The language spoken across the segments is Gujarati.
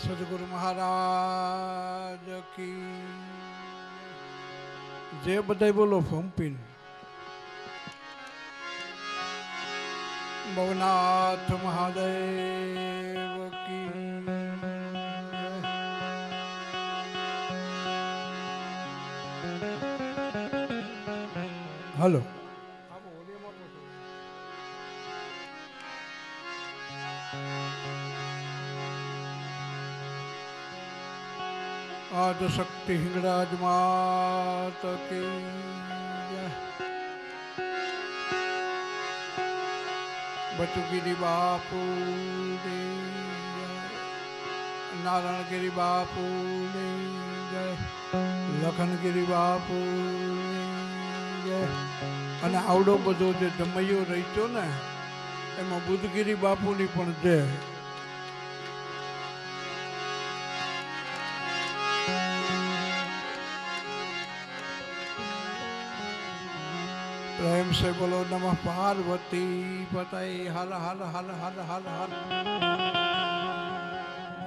સદગુરુ મહારાજ કી જે બધાય બોલો ફંપીન ભવનાથ મહાદેવ કી હલો આદ શક્તિ હિંગળાજ માત કી જય. બચુગીરી બાપુ નારાયણગીરી બાપુ જય લખનગીરી બાપુ જય અને આવડો બધો જે જમૈયો રહીતો ને એમાં બુદ્ધગીરી બાપુની પણ જય प्रेम से बोलो नमः पार्वती पतय हर हर हर हर हर हर।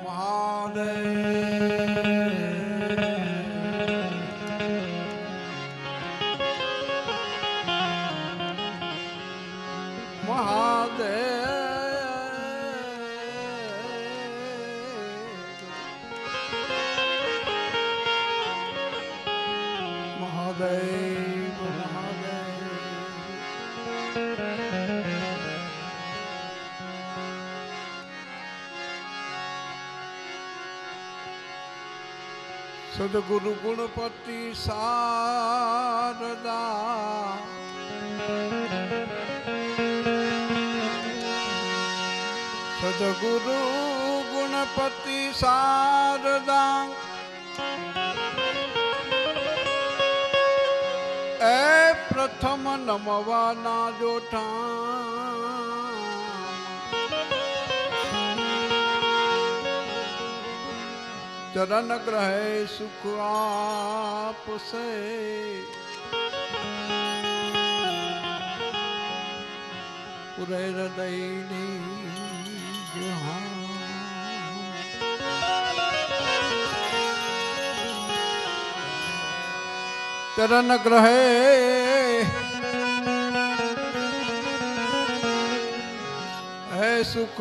महादेव। સદગુરુ ગુણપતિ શારદા સદગુરુ ગુણપતિ શારદા એ પ્રથમ નમવાના જોઠા चरण ग्रह सुख आप से। पूरे हृदय चरण ग्रह है सुख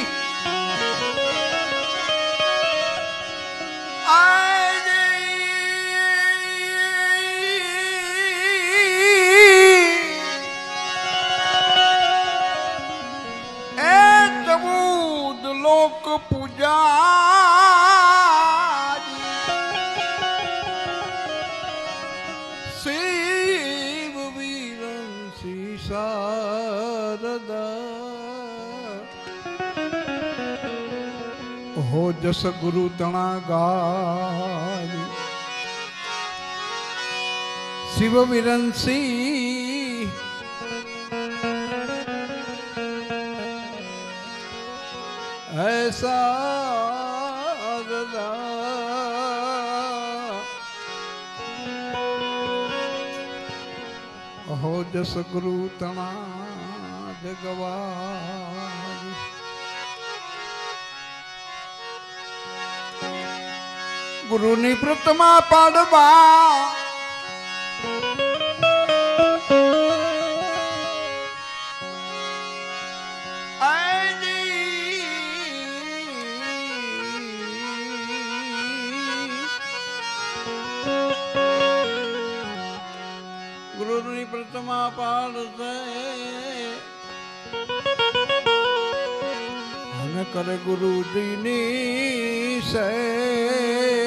हो जस गुरु तना गाय शिव विरंसी ऐसा हो जस गुरु तना जगवा। ગુરુની પ્રતમા પાડવા ગુરુની પ્રતમા પાડશે અને કરે ગુરુજીની સેવ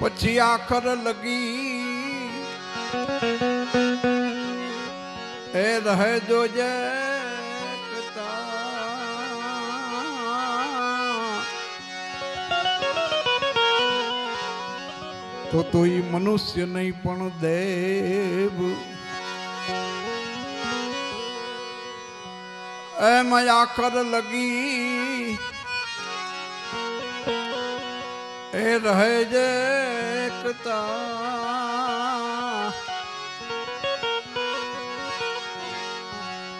પછી આખર લગી એ રહે જોજે કતા તો તો ઈ મનુષ્ય નહીં પણ દેવ એમ આખર લગી. એ રહે જે એકતા.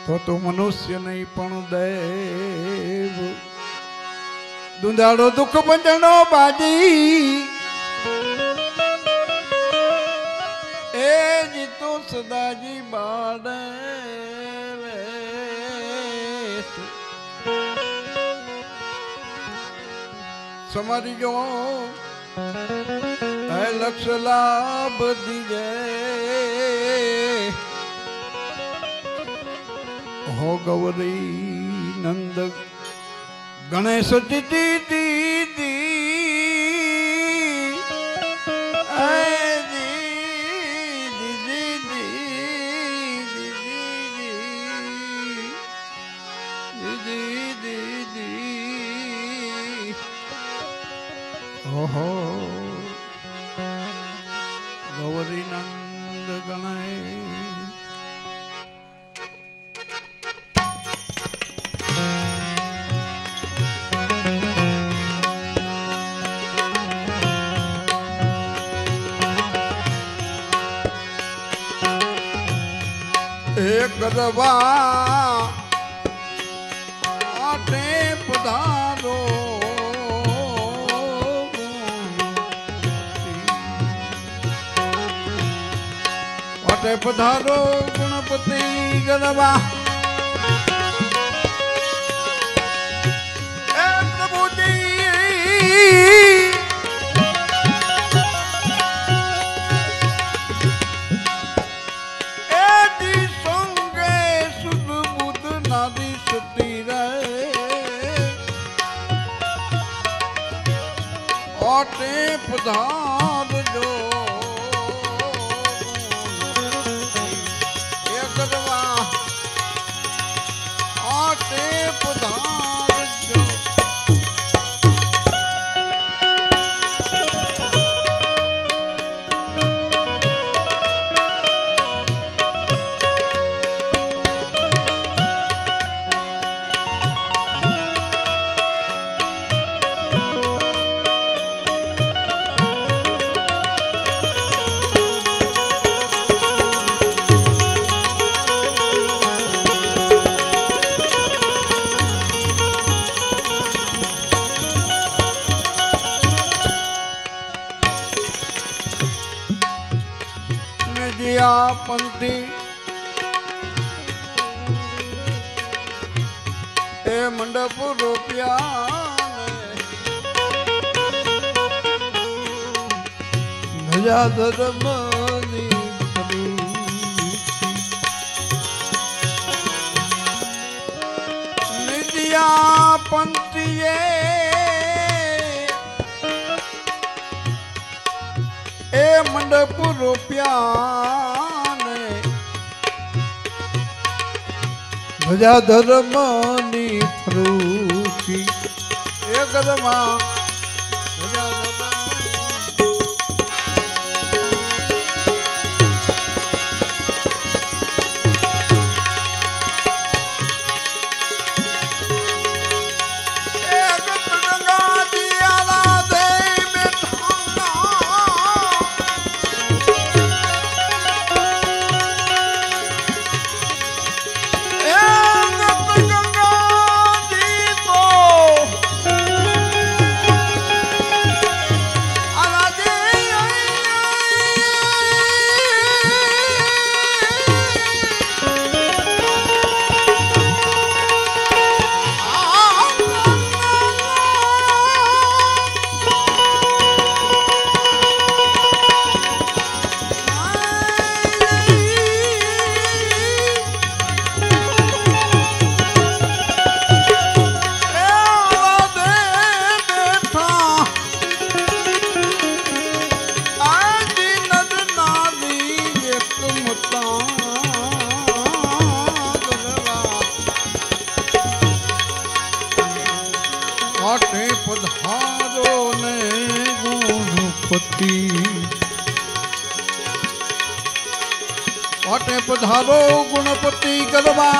તો તું મનુષ્ય નહીં પણ દેવ. દુંદાળો દુઃખ બંધણો બાજી. એ જીતો સદાજી બાળે. સમારી જો હે લક્ષ લાભ દીજે હો ગૌરી નંદ ગણેશ દીદી ગૌરી નંદ ગણાય એ આટે પધારો ગણપતિ ગરબા એ પ્રભુજી એથી સંગે સુધ બુધ નાદી સતી રહે ઓટે પધારજો એ મંડપ રૂપિયા ધજા ધર્મની નિધિયા પંથીએ એ મંડપ રૂપિયા ધજા ધર્મની ફરૂકી એ काटे पधारो ने गुणपति काटे पधारो गुणपति गलवा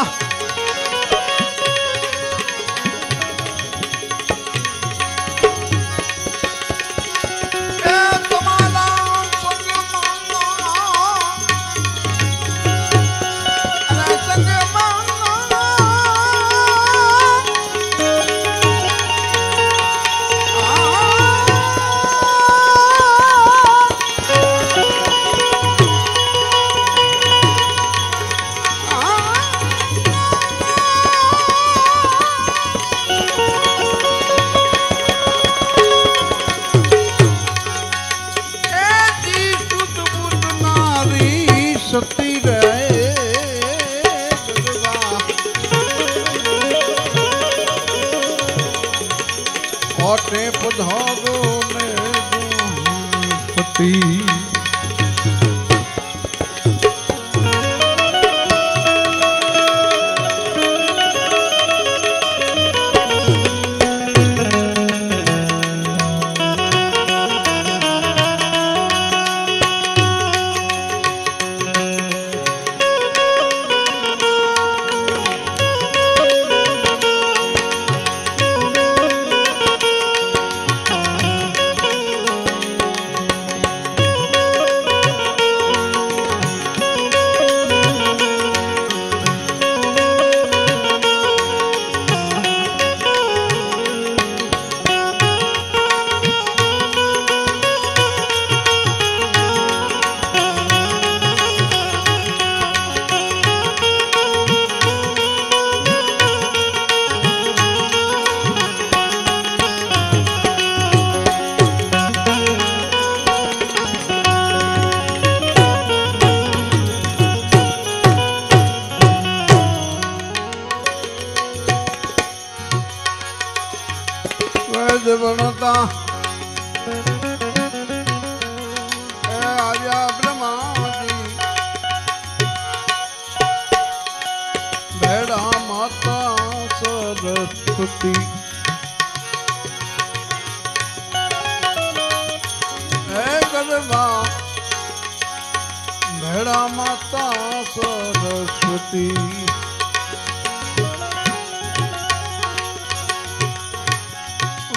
શક્તિ રહે ભગવાન પધારો ને પતિ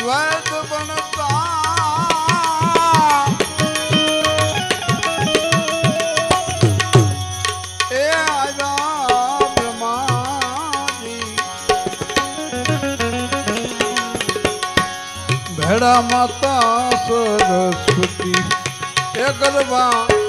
વર્ગ બનતા ભેડા માતા સરસ્વતી. એ ગરબા.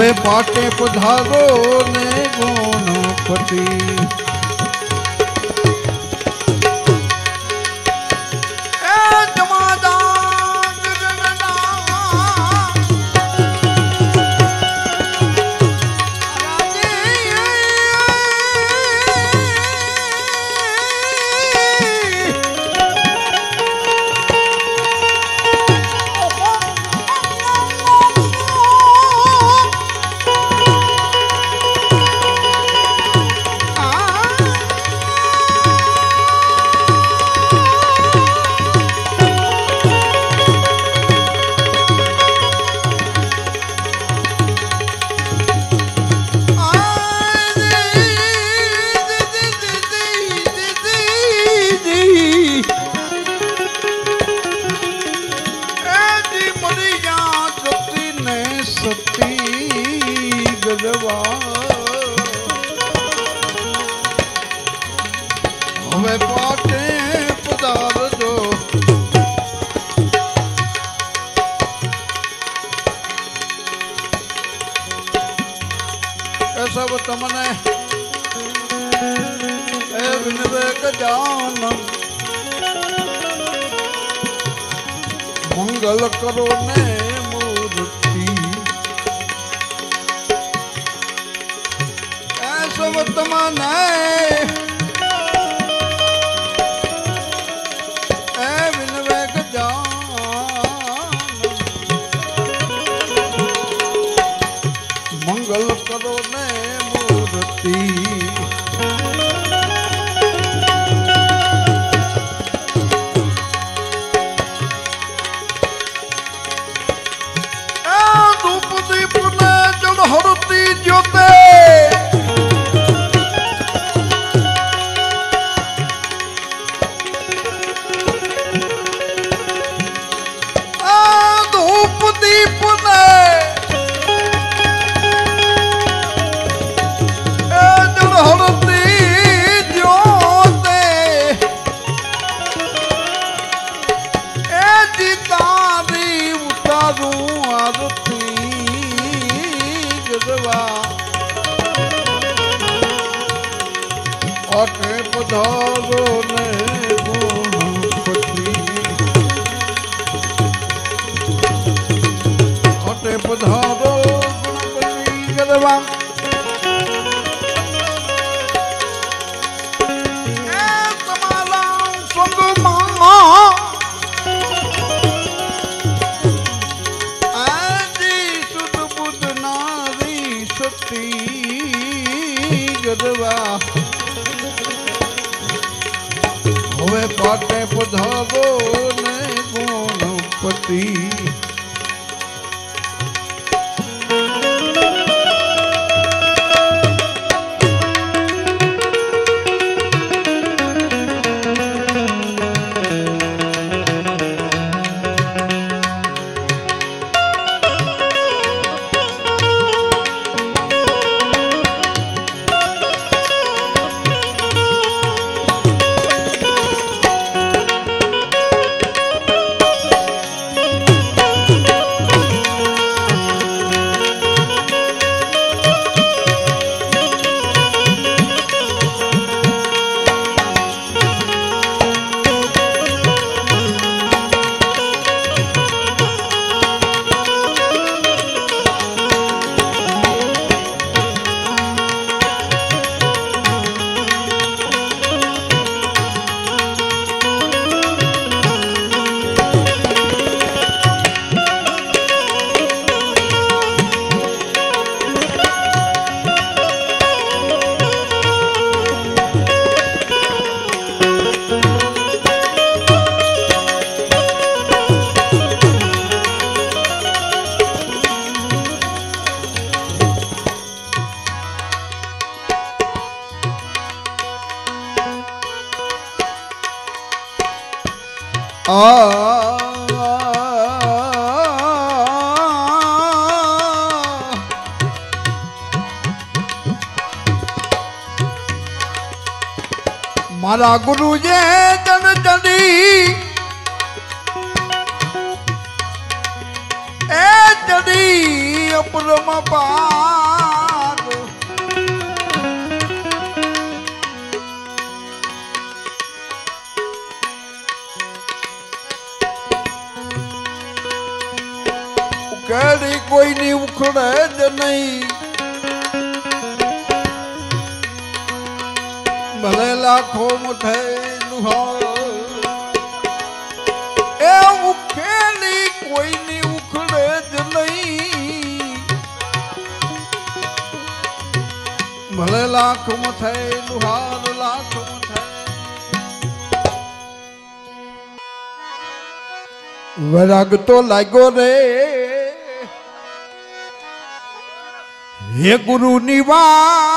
वे पाटे पधारो ने गोनो पति અટે પધારો ને ગુણપતિ. અટે પધારો ગણપતિ ગરવા મારા ગુરુજે જન ચડી. એ ચડી અપરમ પાર. કેડી કોઈની ઉખડે જ નહીં. ભલે લાખો મુઠે એ ઉખેલી કોઈની ઉખડે જ નહીં. ભલે લાખ મુઠે લુહાર લાખ વરાગ તો લાગ્યો રે. હે ગુરુ ની વાત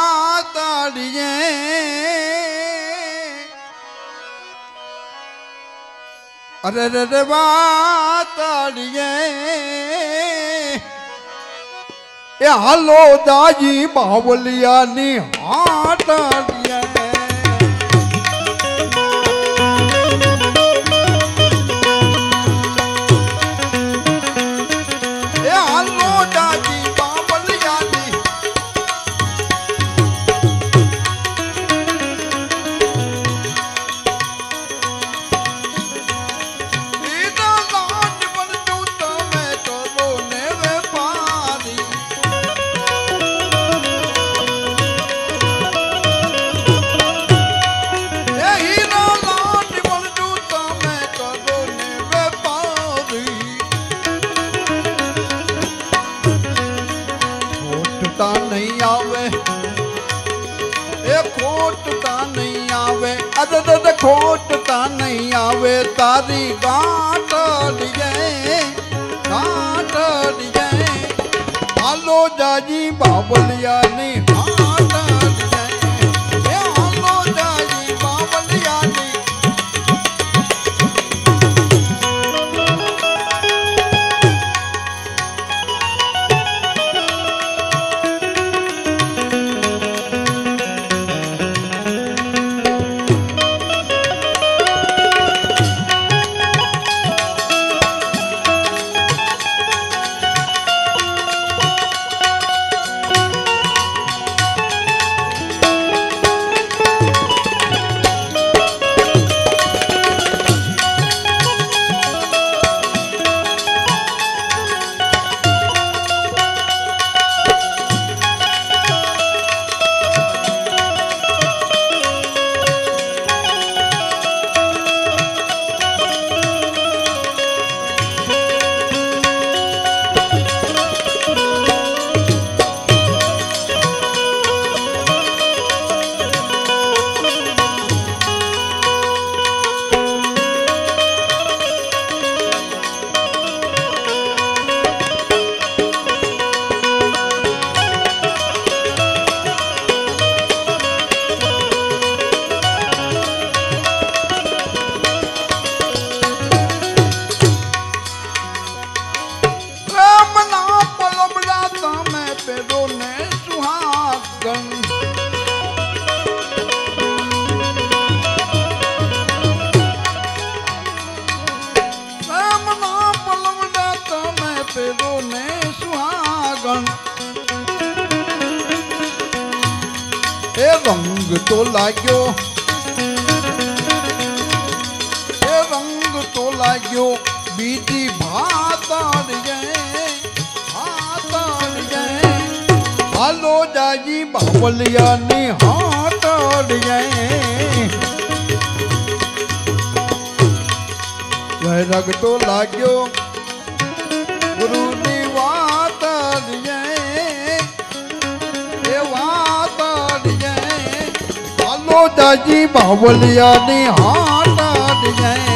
અરે રે રે વાતાડીએ એ હાલો દાજી બાવલિયાની હાટ લાગ્યો બીજી ભાતર જાય ભાતર જાય. હાલો જાજી બાવલિયાની હાટર જાય. રંગ તો લાગ્યો, ગુરુની વાત જાય. એ વાત જાય. હાલો દાજી બાવલિયાની હાટ જાય.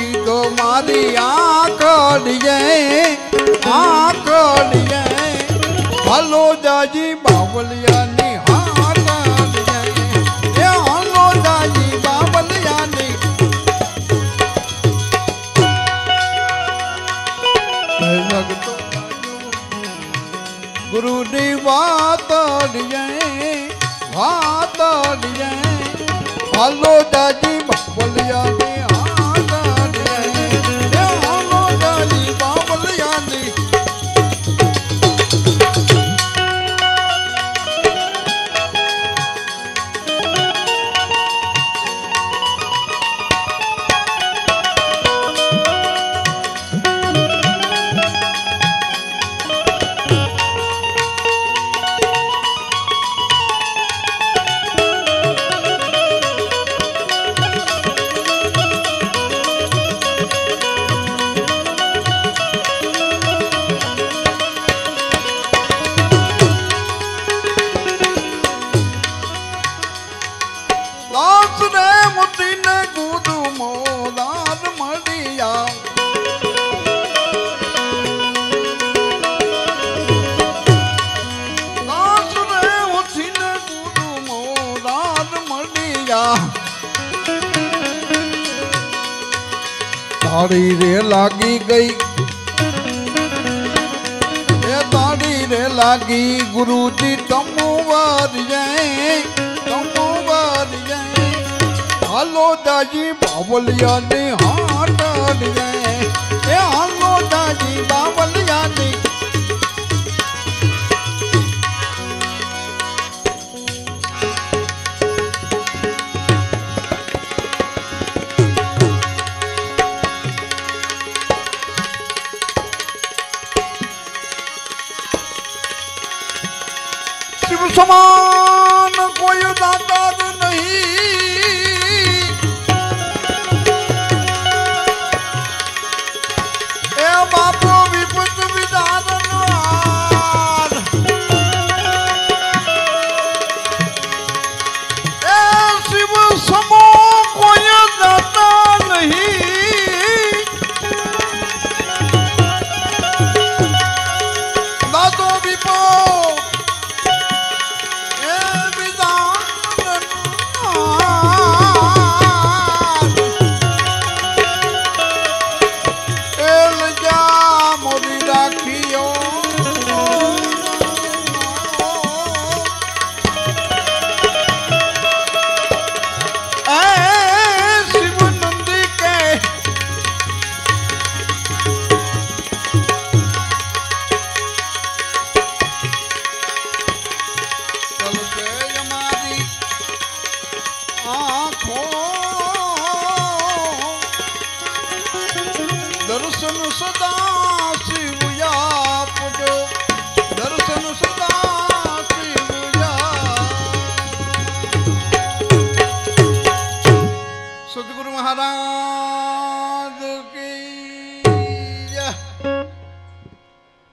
કીધો મારી આંખ જાય હલો જાજી બાવલિયાની જાય એ હાલો જાજી બાવલિયાની. ગુરુની વાત જાય વાત જાય હાલો જાજી બાવલિયાની